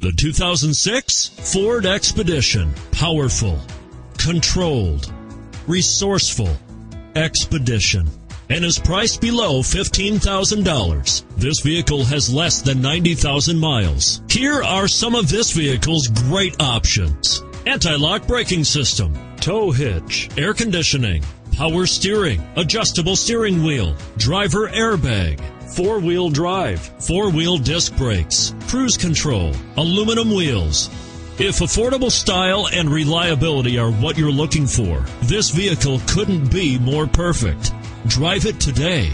The 2006 Ford Expedition. Powerful, controlled, resourceful, Expedition. And is priced below $15,000. This vehicle has less than 90,000 miles. Here are some of this vehicle's great options. Anti-lock braking system, tow hitch, air conditioning, power steering, adjustable steering wheel, driver airbag, four wheel drive, four wheel disc brakes, cruise control, aluminum wheels. If affordable style and reliability are what you're looking for, this vehicle couldn't be more perfect. Drive it today.